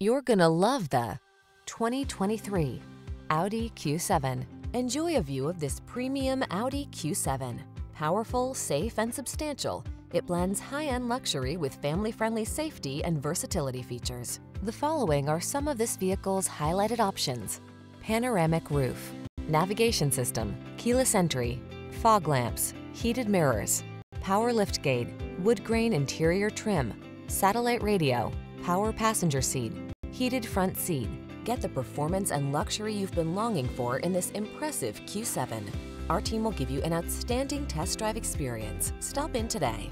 You're gonna love the 2023 Audi Q7. Enjoy a view of this premium Audi Q7. Powerful, safe, and substantial, it blends high-end luxury with family-friendly safety and versatility features. The following are some of this vehicle's highlighted options. Panoramic roof, navigation system, keyless entry, fog lamps, heated mirrors, power liftgate, wood grain interior trim, satellite radio, power passenger seat, heated front seat. Get the performance and luxury you've been longing for in this impressive Q7. Our team will give you an outstanding test drive experience. Stop in today.